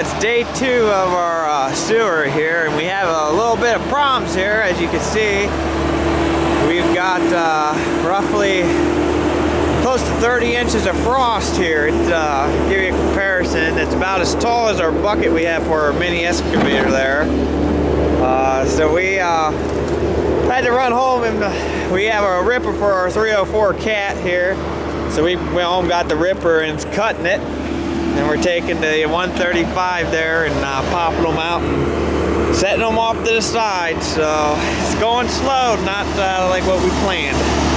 it's day two of our uh, sewer here, and we have a little bit of problems here, as you can see. We've got uh, roughly close to 30 inches of frost here. It's, uh, give you a comparison, it's about as tall as our bucket we have for our mini excavator there. Uh, so we uh, had to run home and we have a ripper for our 304 cat here. So we went home, got the ripper and it's cutting it. And we're taking the 135 there and uh, popping them out and setting them off to the side. So it's going slow, not uh, like what we planned.